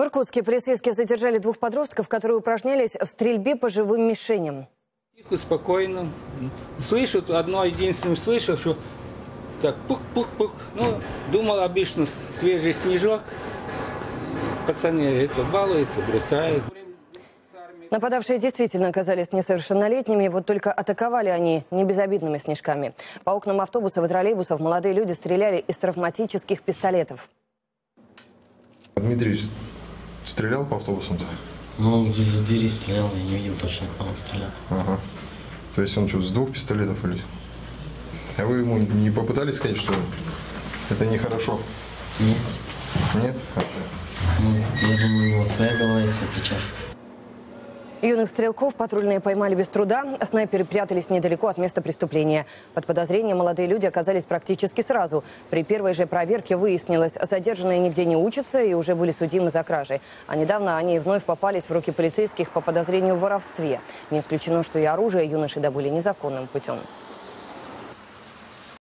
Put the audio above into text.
В Иркутске полицейские задержали двух подростков, которые упражнялись в стрельбе по живым мишеням. Тихо, спокойно. Слышу, одно единственное слышал, что так пук-пук-пук. Ну, думал обычно свежий снежок. Пацаны это балуются, бросают. Нападавшие действительно оказались несовершеннолетними, вот только атаковали они не безобидными снежками. По окнам автобусов и троллейбусов молодые люди стреляли из травматических пистолетов. Дмитрий стрелял по автобусам-то? Ну, он из двери стрелял, я не видел точно, кто он стрелял. Ага. То есть он что, с двух пистолетов или? А вы ему не попытались сказать, что это нехорошо? Нет. Нет? А? Ну, я думаю, у него своя голова плечах. Юных стрелков патрульные поймали без труда, а снайперы прятались недалеко от места преступления. Под подозрением молодые люди оказались практически сразу. При первой же проверке выяснилось, задержанные нигде не учатся и уже были судимы за кражи. А недавно они вновь попались в руки полицейских по подозрению в воровстве. Не исключено, что и оружие юноши добыли незаконным путем.